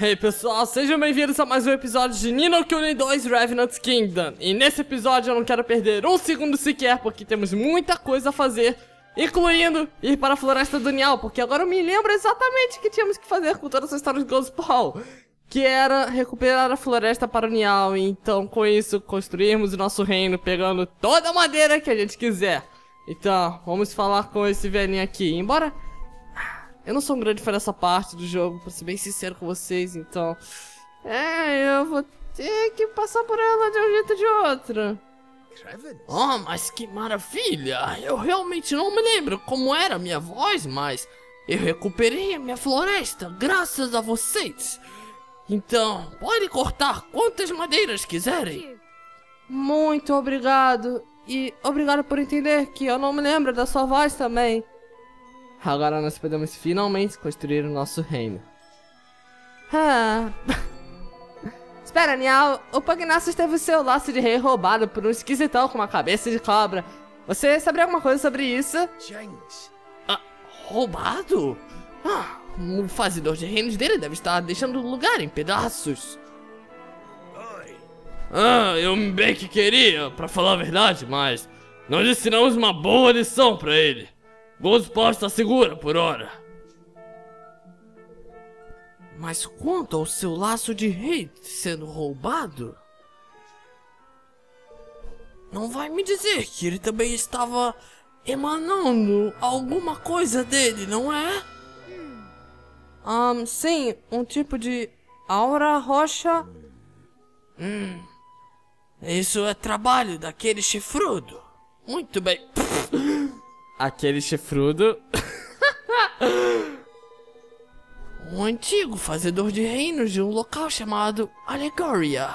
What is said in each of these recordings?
Hey pessoal, sejam bem-vindos a mais um episódio de Nino Kuni 2 Revenant Kingdom. E nesse episódio eu não quero perder um segundo sequer porque temos muita coisa a fazer Incluindo ir para a Floresta do Nial, porque agora eu me lembro exatamente o que tínhamos que fazer com toda essa história de Ghost Paul Que era recuperar a floresta para o Nial, e então com isso construirmos o nosso reino pegando toda a madeira que a gente quiser. Então, vamos falar com esse velhinho aqui, embora... Eu não sou um grande fã dessa parte do jogo, pra ser bem sincero com vocês, então... É, eu vou ter que passar por ela de um jeito ou de outro. Oh, mas que maravilha! Eu realmente não me lembro como era a minha voz, mas eu recuperei a minha floresta graças a vocês. Então, pode cortar quantas madeiras quiserem. Muito obrigado. E obrigado por entender que eu não me lembro da sua voz também. Agora nós podemos finalmente construir o nosso reino. Ah. Espera, Nial. O Pugnacious teve o seu laço de rei roubado por um esquisitão com uma cabeça de cobra. Você sabe alguma coisa sobre isso? James. Ah, roubado? Ah, o fazedor de reinos dele deve estar deixando o lugar em pedaços. Oi. Ah, eu bem que queria, pra falar a verdade, mas nós ensinamos uma boa lição pra ele. Gozo está segura por hora. Mas quanto ao seu laço de rei sendo roubado? Não vai me dizer que ele também estava emanando alguma coisa dele, não é? Um, sim, um tipo de aura rocha. Hum. Isso é trabalho daquele chifrudo. Muito bem. Aquele chifrudo. um antigo fazedor de reinos de um local chamado Alegoria.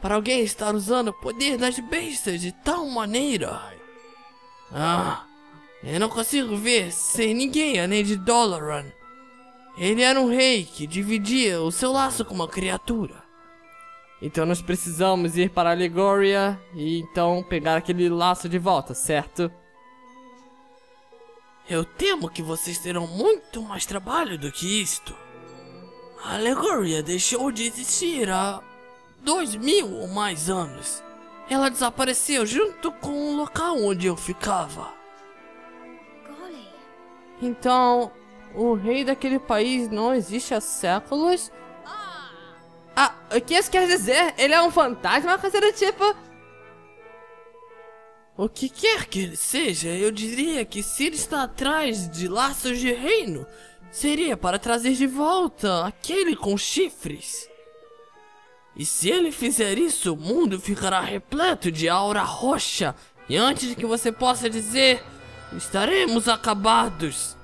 Para alguém estar usando o poder das bestas de tal maneira. Ah, eu não consigo ver sem ninguém além de Dolaran. Ele era um rei que dividia o seu laço com uma criatura. Então nós precisamos ir para Alegoria e então pegar aquele laço de volta, certo? Eu temo que vocês terão muito mais trabalho do que isto. A Alegoria deixou de existir há dois mil ou mais anos. Ela desapareceu junto com o local onde eu ficava. Então, o rei daquele país não existe há séculos? Ah, o que isso quer dizer? Ele é um fantasma, coisa do tipo... O que quer que ele seja, eu diria que se ele está atrás de laços de reino, seria para trazer de volta aquele com chifres. E se ele fizer isso, o mundo ficará repleto de aura roxa, e antes de que você possa dizer, estaremos acabados.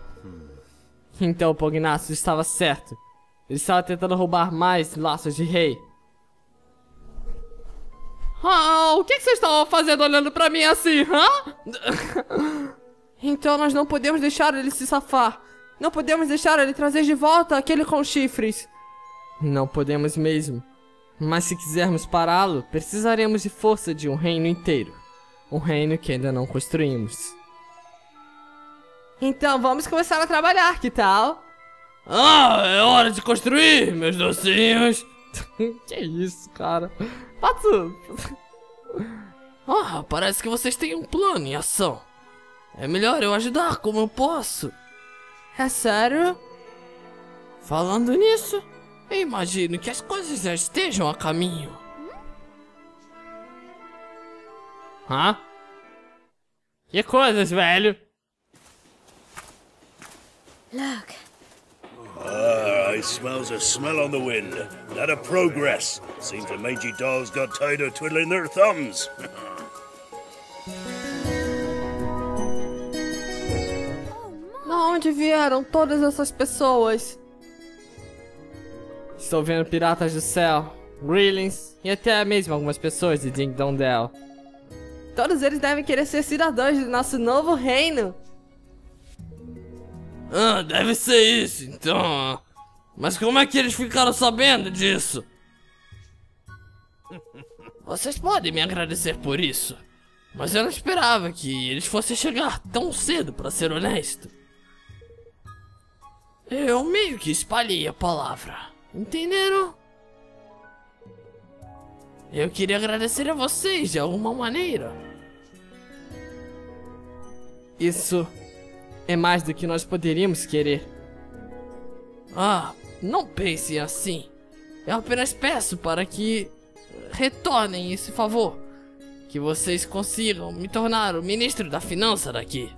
Então o Pognacio estava certo. Ele estava tentando roubar mais laços de rei. Ah, o que, que vocês estavam fazendo olhando pra mim assim, hã? então nós não podemos deixar ele se safar. Não podemos deixar ele trazer de volta aquele com chifres. Não podemos mesmo. Mas se quisermos pará-lo, precisaremos de força de um reino inteiro. Um reino que ainda não construímos. Então vamos começar a trabalhar, que tal? Ah, é hora de construir, meus docinhos. que isso, cara? Pato. Ah, parece que vocês têm um plano em ação. É melhor eu ajudar como eu posso. É sério? Falando nisso, eu imagino que as coisas já estejam a caminho. Hã? Que coisas, velho? Look. Ah, I smells a smell on the wind. That a progress. Seems the mangy dogs got tired of twiddling their thumbs. Da onde vieram todas essas pessoas? Estou vendo piratas do céu, Grillings e até mesmo algumas pessoas de Ding Dong Dell. Todos eles devem querer ser cidadãos do nosso novo reino. Ah, deve ser isso, então. Mas como é que eles ficaram sabendo disso? Vocês podem me agradecer por isso, mas eu não esperava que eles fossem chegar tão cedo, para ser honesto. Eu meio que espalhei a palavra. Entenderam? Eu queria agradecer a vocês de alguma maneira. Isso é mais do que nós poderíamos querer. Ah, não pensem assim. Eu apenas peço para que retornem esse favor. Que vocês consigam me tornar o ministro da finança daqui.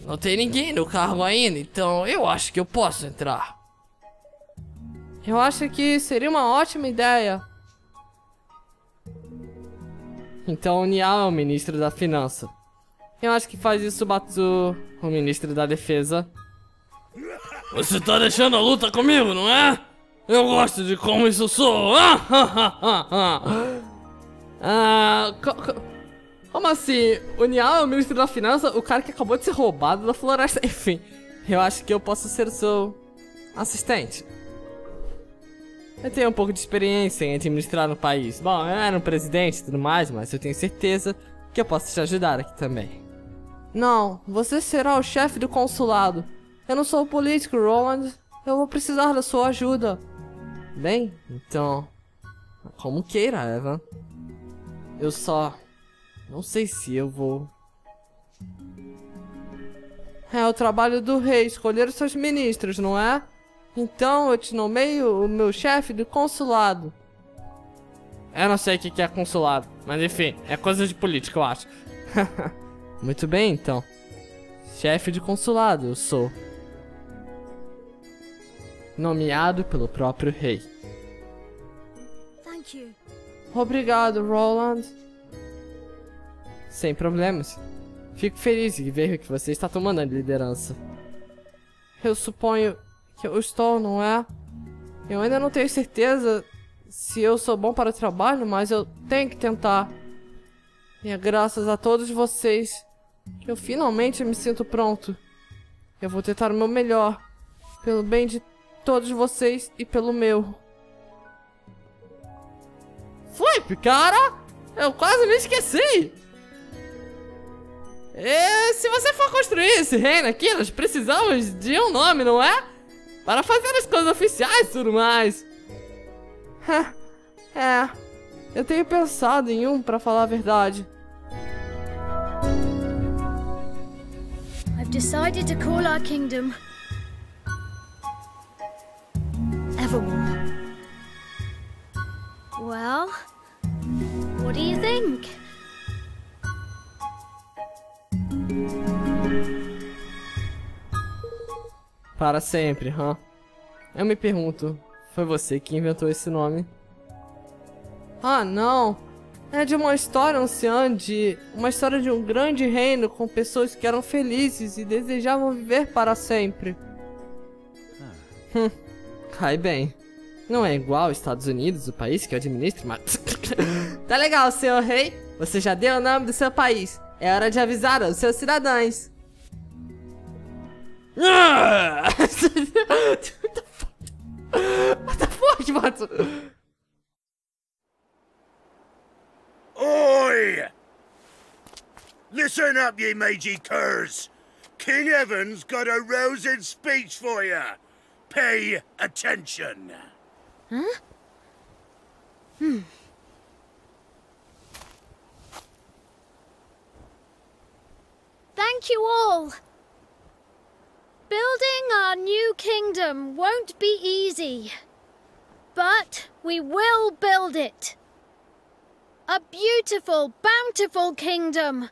Não tem ninguém no cargo ainda, então eu acho que eu posso entrar. Eu acho que seria uma ótima ideia. Então o Nial é o ministro da finança. Eu acho que faz isso o Batsu, o ministro da defesa. Você tá deixando a luta comigo, não é? Eu gosto de como isso sou. Ah, co co como assim? O Nial é o ministro da finança, o cara que acabou de ser roubado da floresta. Enfim, eu acho que eu posso ser seu assistente. Eu tenho um pouco de experiência em administrar no país. Bom, eu era um presidente e tudo mais, mas eu tenho certeza que eu posso te ajudar aqui também. Não, você será o chefe do consulado. Eu não sou político, Roland. Eu vou precisar da sua ajuda. Bem, então... Como queira, Evan. Eu só... Não sei se eu vou... É o trabalho do rei escolher os seus ministros, não é? Então eu te nomeio o meu chefe do consulado. Eu não sei o que é consulado, mas enfim, é coisa de política, eu acho. Muito bem, então. Chefe de consulado, eu sou. Nomeado pelo próprio rei. Obrigado, Roland. Sem problemas. Fico feliz em ver que você está tomando a liderança. Eu suponho que eu estou, não é? Eu ainda não tenho certeza se eu sou bom para o trabalho, mas eu tenho que tentar. E é graças a todos vocês eu finalmente me sinto pronto. Eu vou tentar o meu melhor, pelo bem de todos vocês e pelo meu. Flip, cara! Eu quase me esqueci! E se você for construir esse reino aqui, nós precisamos de um nome, não é? Para fazer as coisas oficiais e tudo mais. é, eu tenho pensado em um, para falar a verdade. I've decided to call our kingdom Evermore. Well, what do you think? Para sempre, hã? Eu me pergunto, foi você que inventou esse nome? Ah, não! É de uma história anciã de uma história de um grande reino com pessoas que eram felizes e desejavam viver para sempre. Hum, cai bem. Não é igual aos Estados Unidos, o país que eu administro, mas. tá legal, senhor rei. Você já deu o nome do seu país. É hora de avisar aos seus cidadãos. Ah! What the fuck? What the fuck, Watson? Oi! Listen up, ye Meiji curs. King Evan's got a rousing speech for you. Pay attention. Huh? Hmm. Thank you all. Building our new kingdom won't be easy. But we will build it. A beautiful, bountiful kingdom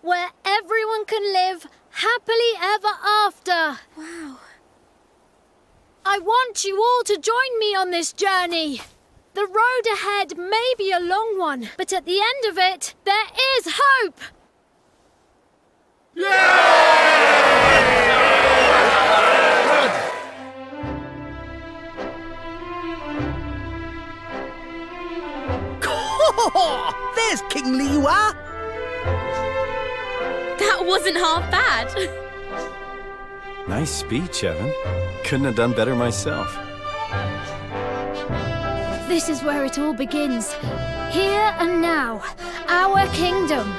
where everyone can live happily ever after. Wow. I want you all to join me on this journey. The road ahead may be a long one, but at the end of it, there is hope. There's King Liwa. Ah. That wasn't half bad. Nice speech, Evan. Couldn't have done better myself. This is where it all begins. Here and now, our kingdom.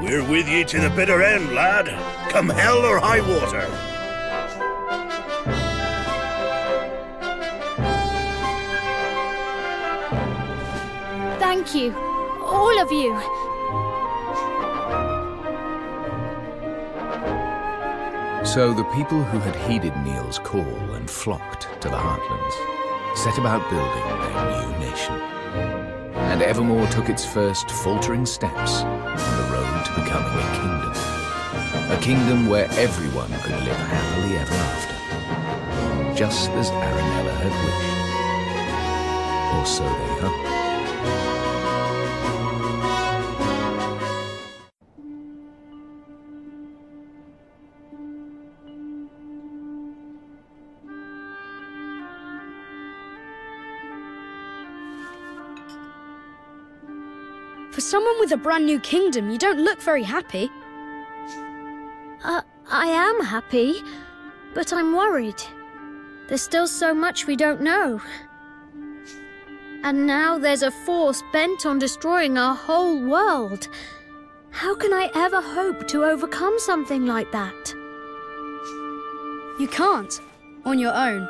We're with you to the bitter end, lad. Come hell or high water. Thank you. All of you. So the people who had heeded Neil's call and flocked to the Heartlands set about building their new nation. And Evermore took its first faltering steps on the road to becoming a kingdom. A kingdom where everyone could live happily ever after. Just as Aranella had wished. Or so they hoped. Someone with a brand new kingdom, you don't look very happy. Uh, I am happy, but I'm worried. There's still so much we don't know. And now there's a force bent on destroying our whole world. How can I ever hope to overcome something like that? You can't, on your own.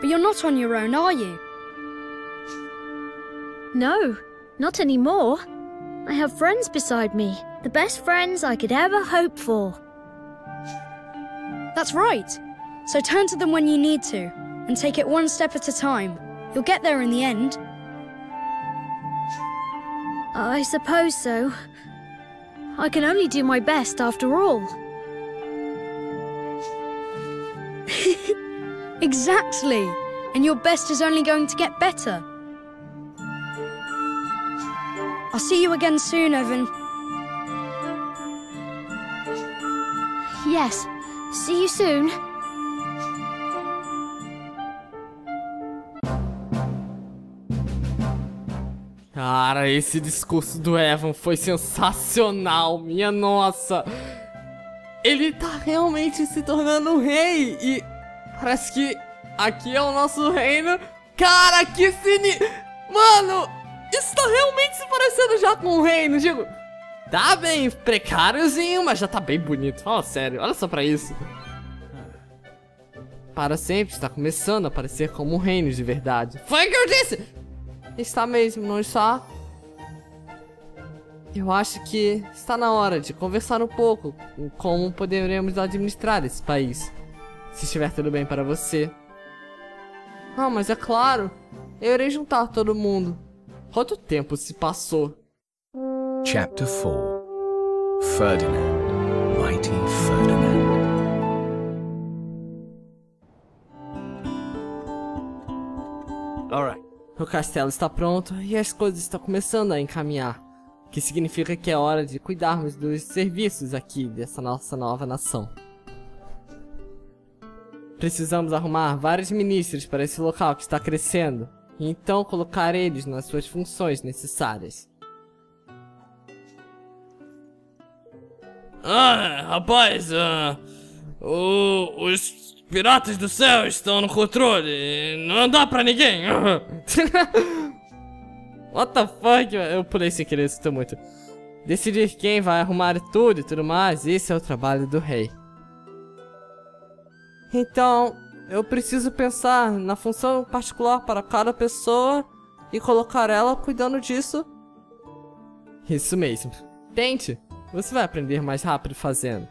But you're not on your own, are you? No, not anymore. I have friends beside me, the best friends I could ever hope for. That's right. So turn to them when you need to, and take it one step at a time. You'll get there in the end. I suppose so. I can only do my best after all. Exactly. And your best is only going to get better. I'll see you again soon, Evan. Yes, see you soon. Cara, esse discurso do Evan foi sensacional, minha nossa. Ele tá realmente se tornando um rei e parece que aqui é o nosso reino. Cara, que sini... Mano, isso tá realmente se parecendo já com um reino, digo. Tá bem precáriozinho, mas já tá bem bonito. Fala sério, olha só pra isso. Para sempre está começando a parecer como um reino de verdade. Foi o que eu disse! Está mesmo, não está? Eu acho que está na hora de conversar um pouco com como poderemos administrar esse país. Se estiver tudo bem para você. Ah, mas é claro. Eu irei juntar todo mundo. Quanto tempo se passou? Chapter 4 Ferdinand, Mighty Ferdinand. Alright. O castelo está pronto e as coisas estão começando a encaminhar. O que significa que é hora de cuidarmos dos serviços aqui dessa nossa nova nação. Precisamos arrumar vários ministros para esse local que está crescendo. E então colocar eles nas suas funções necessárias. Ah, rapaz, ah, o- os piratas do céu estão no controle. Não dá pra ninguém. What the fuck? Eu pulei sem querer, sinto muito. Decidir quem vai arrumar tudo e tudo mais, esse é o trabalho do rei. Então, eu preciso pensar na função particular para cada pessoa e colocar ela cuidando disso. Isso mesmo. Tente. Você vai aprender mais rápido fazendo.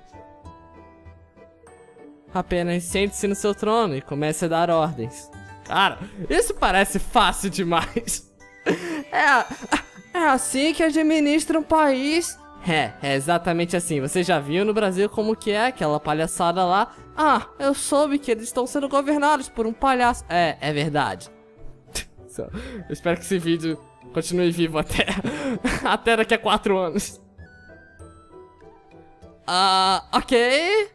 Apenas sente-se no seu trono e comece a dar ordens. Cara, isso parece fácil demais. É, é assim que administra um país. É, é exatamente assim. Você já viu no Brasil como que é aquela palhaçada lá? Ah, eu soube que eles estão sendo governados por um palhaço. É, é verdade. Eu espero que esse vídeo continue vivo até, até daqui a quatro anos. Ah, ok.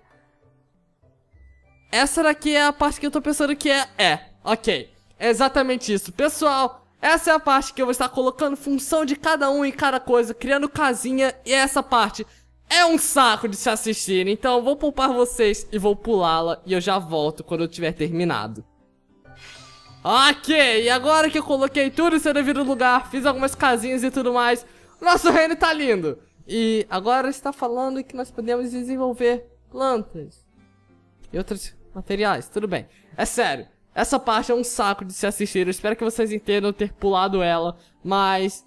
Essa daqui é a parte que eu tô pensando que é. É, ok. É exatamente isso. Pessoal, essa é a parte que eu vou estar colocando função de cada um em cada coisa, criando casinha. E essa parte é um saco de se assistir. Então eu vou poupar vocês e vou pulá-la. E eu já volto quando eu tiver terminado. Ok, e agora que eu coloquei tudo em seu devido lugar, fiz algumas casinhas e tudo mais, nosso reino tá lindo. E agora está falando que nós podemos desenvolver plantas e outros materiais, tudo bem. É sério, essa parte é um saco de se assistir, eu espero que vocês entendam ter pulado ela, mas...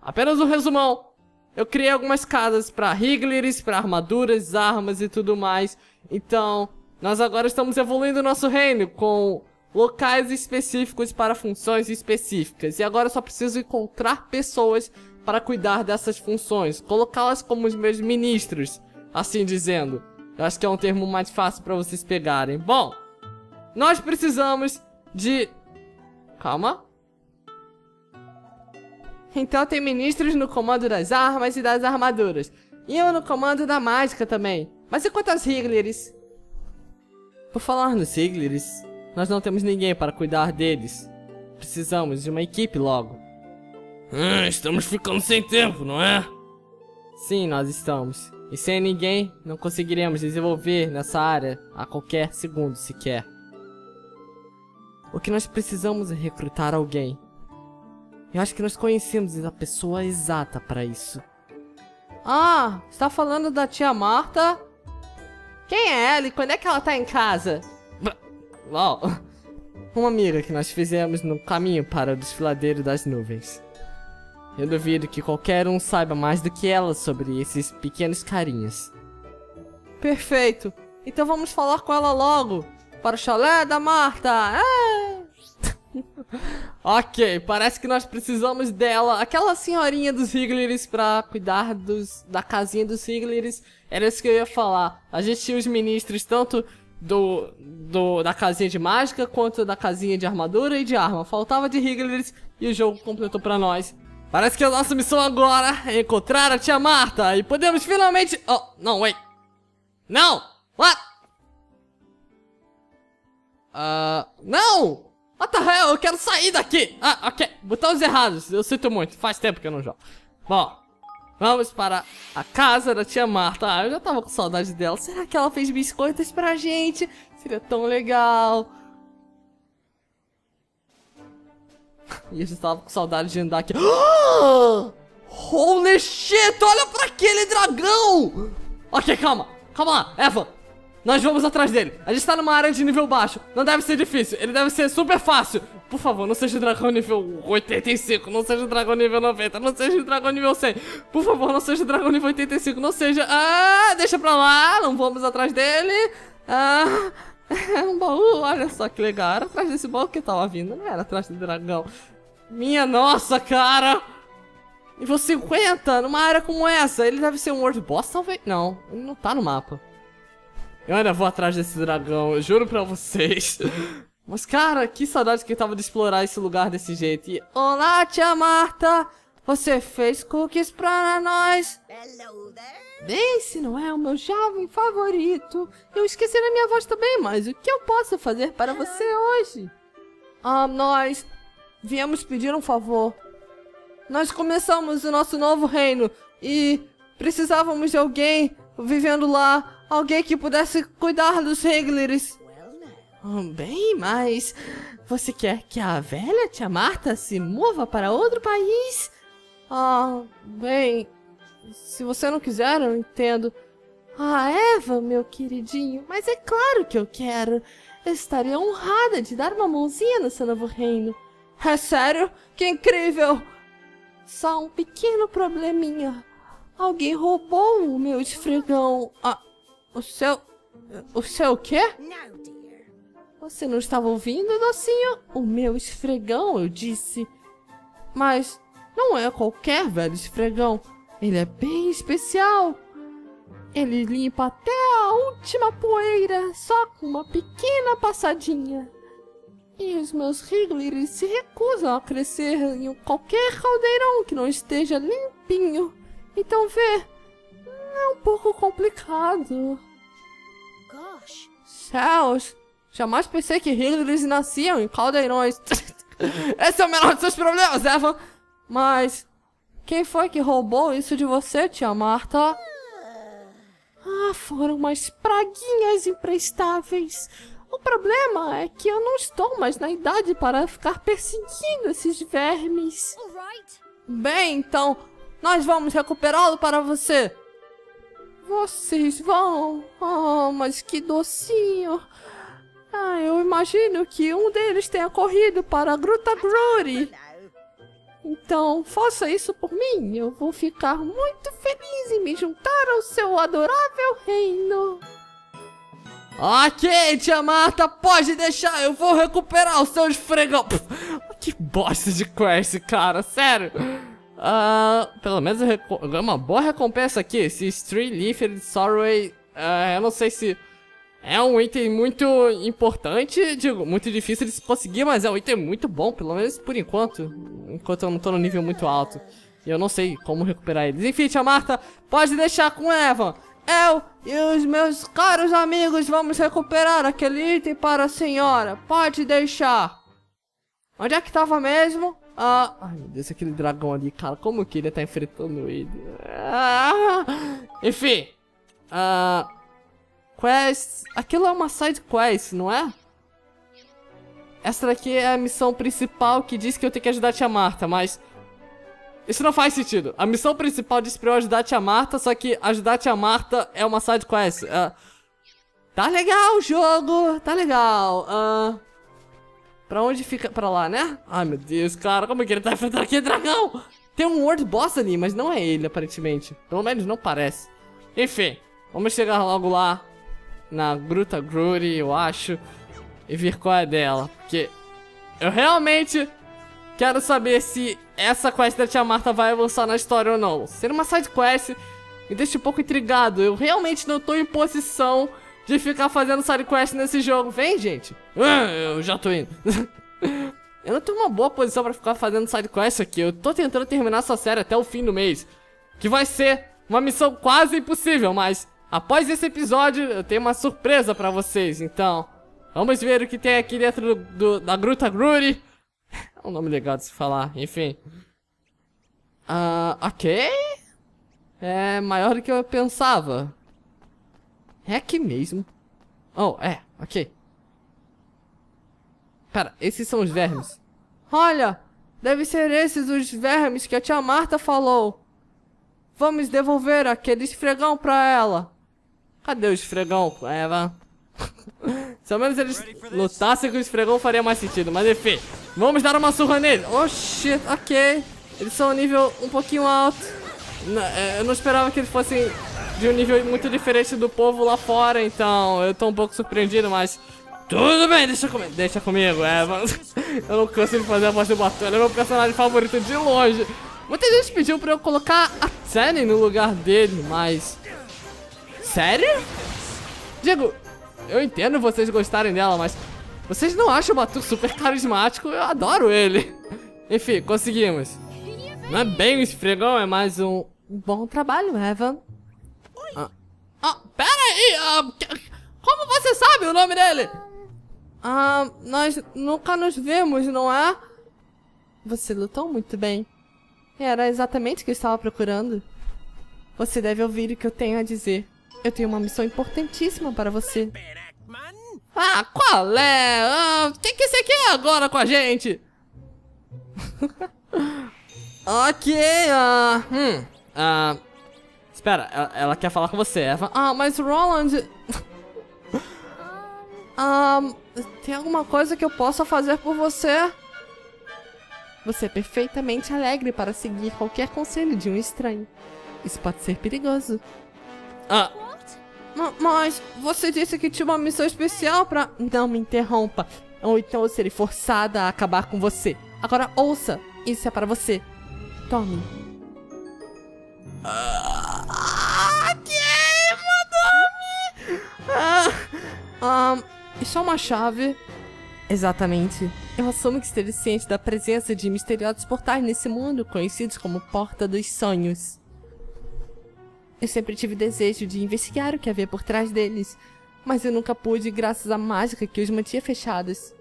apenas um resumão. Eu criei algumas casas para Higlers, para armaduras, armas e tudo mais. Então, nós agora estamos evoluindo nosso reino com locais específicos para funções específicas. E agora eu só preciso encontrar pessoas para cuidar dessas funções, colocá-las como os meus ministros, assim dizendo. Eu acho que é um termo mais fácil para vocês pegarem. Bom, nós precisamos de... Calma. Então tem ministros no comando das armas e das armaduras. E eu no comando da mágica também. Mas e quanto aos Higlers? Por falar nos Higlers, nós não temos ninguém para cuidar deles. Precisamos de uma equipe logo. Ah, estamos ficando sem tempo, não é? Sim, nós estamos. E sem ninguém, não conseguiremos desenvolver nessa área a qualquer segundo sequer. O que nós precisamos é recrutar alguém. Eu acho que nós conhecemos a pessoa exata para isso. Ah, está falando da tia Marta? Quem é ela e quando é que ela tá em casa? Uau! Uma amiga que nós fizemos no caminho para o desfiladeiro das nuvens. Eu duvido que qualquer um saiba mais do que ela sobre esses pequenos carinhas. Perfeito! Então vamos falar com ela logo! Para o chalé da Marta! É! ok, parece que nós precisamos dela. Aquela senhorinha dos Higlers pra cuidar dos, da casinha dos Higlers. Era isso que eu ia falar. A gente tinha os ministros tanto do, do da casinha de mágica quanto da casinha de armadura e de arma. Faltava de Higlers e o jogo completou pra nós. Parece que a nossa missão agora é encontrar a tia Marta e podemos finalmente... Oh, não, wait. Não! What? Uh, não! What the hell? Eu quero sair daqui! Ah, ok. Botões errados. Eu sinto muito. Faz tempo que eu não jogo. Bom, vamos para a casa da tia Marta. Ah, eu já tava com saudade dela. Será que ela fez biscoitos pra gente? Seria tão legal. E eu já tava com saudade de andar aqui. Holy shit! Olha pra aquele dragão! Ok, calma. Calma lá, Eva. Nós vamos atrás dele. A gente tá numa área de nível baixo. Não deve ser difícil. Ele deve ser super fácil. Por favor, não seja dragão nível 85. Não seja dragão nível 90. Não seja dragão nível 100. Por favor, não seja dragão nível 85. Não seja... Ah, deixa pra lá. Não vamos atrás dele. Ah... Um baú, olha só que legal. Era atrás desse baú que eu tava vindo, não era atrás do dragão. Minha nossa, cara! Nível 50, numa área como essa. Ele deve ser um World Boss, talvez? Não, ele não tá no mapa. Eu ainda vou atrás desse dragão, eu juro pra vocês. Mas, cara, que saudade que eu tava de explorar esse lugar desse jeito. E, Olá, tia Marta! Você fez cookies pra nós? Hello there. Bem, se não é o meu jovem favorito. Eu esqueci da minha voz também, mas o que eu posso fazer para você hoje? Ah, nós viemos pedir um favor. Nós começamos o nosso novo reino e precisávamos de alguém vivendo lá, alguém que pudesse cuidar dos Reglers. Ah, bem, mas você quer que a velha tia Marta se mova para outro país? Ah, bem, se você não quiser, eu entendo. Ah, Eva, meu queridinho, mas é claro que eu quero. Eu estaria honrada de dar uma mãozinha no seu novo reino. É sério? Que incrível! Só um pequeno probleminha. Alguém roubou o meu esfregão. Ah, o seu... O seu quê? Você não estava ouvindo, docinho? O meu esfregão, eu disse. Mas não é qualquer velho esfregão. Ele é bem especial. Ele limpa até a última poeira, só com uma pequena passadinha. E os meus Wriglers se recusam a crescer em qualquer caldeirão que não esteja limpinho. Então vê, é um pouco complicado. Gosh. Céus, jamais pensei que Wriglers nasciam em caldeirões. Esse é o menor dos seus problemas, Evan. Mas quem foi que roubou isso de você, tia Marta? Ah, foram umas praguinhas imprestáveis. O problema é que eu não estou mais na idade para ficar perseguindo esses vermes. Bem, então, nós vamos recuperá-lo para você. Vocês vão? Oh, mas que docinho. Ah, eu imagino que um deles tenha corrido para a Gruta Glory. Então, faça isso por mim. Eu vou ficar muito feliz em me juntar ao seu adorável reino. Ok, tia Marta, pode deixar. Eu vou recuperar o seu esfregão. Que bosta de quest, cara. Sério. Uh, pelo menos é uma boa recompensa aqui. Esse Street Leafer Sorrowway. Uh, eu não sei se é um item muito importante, digo, muito difícil de se conseguir, mas é um item muito bom, pelo menos por enquanto. Enquanto eu não tô no nível muito alto. E eu não sei como recuperar eles. Enfim, tia Marta, pode deixar com Evan. Eu e os meus caros amigos vamos recuperar aquele item para a senhora. Pode deixar. Onde é que tava mesmo? Ah, ai meu Deus, aquele dragão ali, cara, como que ele tá enfrentando ele? Ah, enfim. Ah, quest. Aquilo é uma side quest, não é? Essa daqui é a missão principal que diz que eu tenho que ajudar a tia Marta, mas. Isso não faz sentido. A missão principal diz pra eu ajudar a tia Marta, só que ajudar a tia Marta é uma side quest. Uh, tá legal o jogo, tá legal. Uh, pra onde fica? Pra lá, né? Ai meu Deus, cara, como é que ele tá enfrentando aquele dragão? Tem um World Boss ali, mas não é ele, aparentemente. Pelo menos não parece. Enfim, vamos chegar logo lá na Gruta Grury, eu acho, e ver qual é dela. Porque eu realmente quero saber se essa quest da Tia Marta vai avançar na história ou não. Ser uma side quest me deixa um pouco intrigado. Eu realmente não tô em posição de ficar fazendo side quest nesse jogo. Vem, gente. Ah, eu já tô indo. eu não em uma boa posição pra ficar fazendo side quest aqui. Eu tô tentando terminar essa série até o fim do mês. Que vai ser uma missão quase impossível, mas após esse episódio eu tenho uma surpresa pra vocês. Então, vamos ver o que tem aqui dentro do, do, da Gruta Grury. É um nome legal de se falar, enfim. Ah, uh, ok. É maior do que eu pensava. É aqui mesmo. Oh, é, ok. Pera, esses são os vermes. Olha, deve ser esses os vermes que a tia Marta falou. Vamos devolver aquele esfregão pra ela. Cadê o esfregão, Eva? Se ao menos eles lutassem com o esfregão faria mais sentido, mas enfim. Vamos dar uma surra nele. Oh ok. Eles são um nível um pouquinho alto. É, eu não esperava que eles fossem de um nível muito diferente do povo lá fora, então eu tô um pouco surpreendido, mas... Tudo bem, deixa, com... deixa comigo, Evan. eu não canso de fazer a voz do Batom, ele é meu personagem favorito de longe. Muita gente pediu pra eu colocar a Tani no lugar dele, mas... Sério? Digo, eu entendo vocês gostarem dela, mas vocês não acham o Batu super carismático? Eu adoro ele. Enfim, conseguimos. Não é bem um esfregão, é mais um, bom trabalho, Evan. Ah, ah pera aí! Ah, como você sabe o nome dele? Ah, nós nunca nos vemos, não é? Você lutou muito bem. Era exatamente o que eu estava procurando. Você deve ouvir o que eu tenho a dizer. Eu tenho uma missão importantíssima para você. Ah, qual é? Ah, o que, que você quer agora com a gente? ok, ah... hum, ah... Espera, ela, ela, quer falar com você, Eva. Ah, mas Roland... ah, tem alguma coisa que eu possa fazer por você? Você é perfeitamente alegre para seguir qualquer conselho de um estranho. Isso pode ser perigoso. Ah, mas você disse que tinha uma missão especial pra... Não me interrompa. Ou então eu serei forçada a acabar com você. Agora ouça. Isso é para você. Tome. Ah, que? Ah, ah, isso é uma chave. Exatamente. Eu assumo que esteja ciente da presença de misteriosos portais nesse mundo, conhecidos como Porta dos Sonhos. Eu sempre tive desejo de investigar o que havia por trás deles, mas eu nunca pude graças à mágica que os mantinha fechados.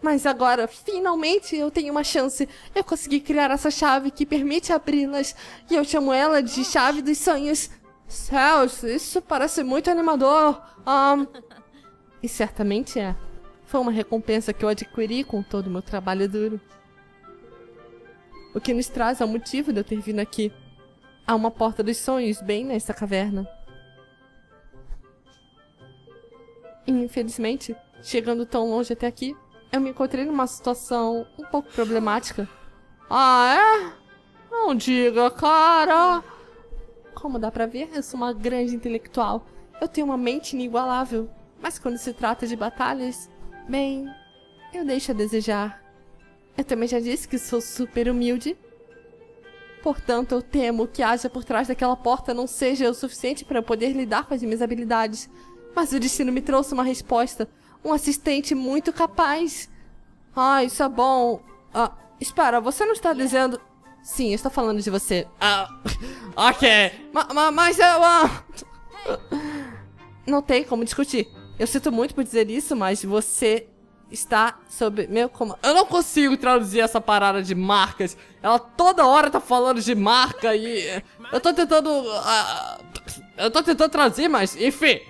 Mas agora, finalmente, eu tenho uma chance. Eu consegui criar essa chave que permite abri-las, e eu chamo ela de Chave dos Sonhos. Céus, isso parece muito animador. Um, e certamente é. Foi uma recompensa que eu adquiri com todo o meu trabalho duro. O que nos traz ao motivo de eu ter vindo aqui. Há uma porta dos sonhos bem nesta caverna. E, infelizmente, chegando tão longe até aqui, eu me encontrei numa situação um pouco problemática. Ah, é? Não diga, cara. Como dá pra ver, eu sou uma grande intelectual. Eu tenho uma mente inigualável. Mas quando se trata de batalhas, bem, eu deixo a desejar. Eu também já disse que sou super humilde. Portanto, eu temo que haja por trás daquela porta não seja o suficiente para eu poder lidar com as minhas habilidades. Mas o destino me trouxe uma resposta. Um assistente muito capaz. Ah, isso é bom. Ah, espera, você não está dizendo... Sim, eu estou falando de você. Ah, ok. Ma ma mas eu... Ah... Não tem como discutir. Eu sinto muito por dizer isso, mas você está sob meu comando. Eu não consigo traduzir essa parada de marcas. Ela toda hora tá falando de marca e... Eu tô tentando... Uh, eu tô tentando traduzir, mas enfim...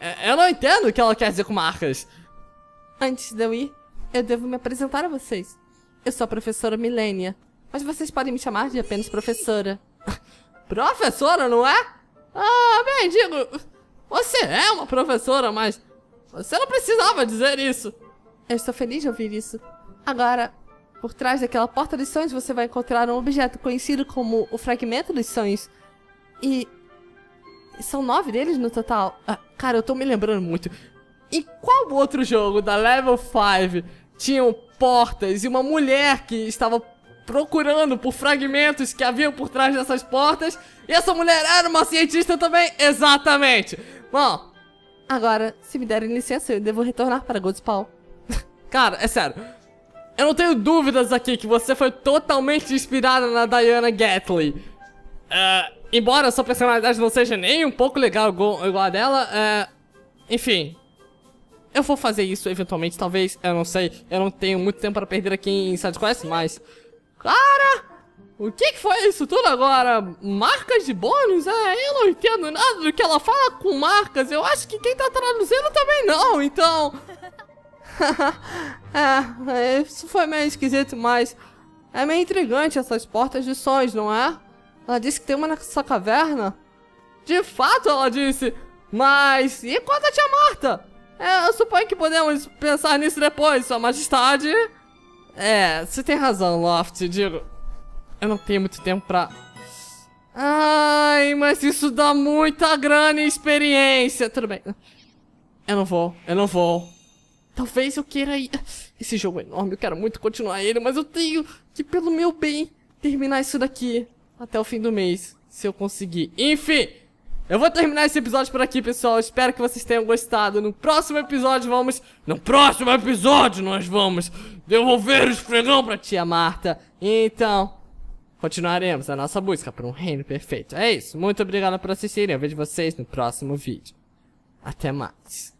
É, eu não entendo o que ela quer dizer com marcas. Antes de eu ir, eu devo me apresentar a vocês. Eu sou a professora Milênia, mas vocês podem me chamar de apenas professora. professora, não é? Ah, bem, digo... Você é uma professora, mas... Você não precisava dizer isso. Eu estou feliz de ouvir isso. Agora, por trás daquela porta dos sonhos, você vai encontrar um objeto conhecido como o Fragmento dos Sonhos. E... São nove deles no total. Ah, cara, eu tô me lembrando muito. Em qual outro jogo da Level 5 tinham portas e uma mulher que estava procurando por fragmentos que haviam por trás dessas portas? E essa mulher era uma cientista também? Exatamente! Bom, agora, se me derem licença, eu devo retornar para Goldspawn. Cara, é sério. Eu não tenho dúvidas aqui que você foi totalmente inspirada na Diana Gatley. Uh, embora sua personalidade não seja nem um pouco legal igual, a dela, uh, enfim. Eu vou fazer isso eventualmente, talvez, eu não sei. Eu não tenho muito tempo para perder aqui em SideQuest, mas... Cara, o que, que foi isso tudo agora? Marcas de bônus? É, eu não entendo nada do que ela fala com marcas. Eu acho que quem tá traduzindo também não, então... é, isso foi meio esquisito, mas... É meio intrigante essas portas de sonhos, não é? Ela disse que tem uma nessa caverna. De fato, ela disse. Mas e quanto a tia Marta? É, eu suponho que podemos pensar nisso depois, sua majestade. É, você tem razão, Loft, digo. Eu não tenho muito tempo pra... Ai, mas isso dá muita grana e experiência. Tudo bem. Eu não vou, eu não vou. Talvez eu queira ir... Esse jogo é enorme, eu quero muito continuar ele, mas eu tenho que, pelo meu bem, terminar isso daqui até o fim do mês, se eu conseguir. Enfim, eu vou terminar esse episódio por aqui, pessoal. Espero que vocês tenham gostado. No próximo episódio vamos... No próximo episódio nós vamos devolver o esfregão pra tia Marta. Então, continuaremos a nossa busca por um reino perfeito. É isso. Muito obrigado por assistirem. Eu vejo vocês no próximo vídeo. Até mais.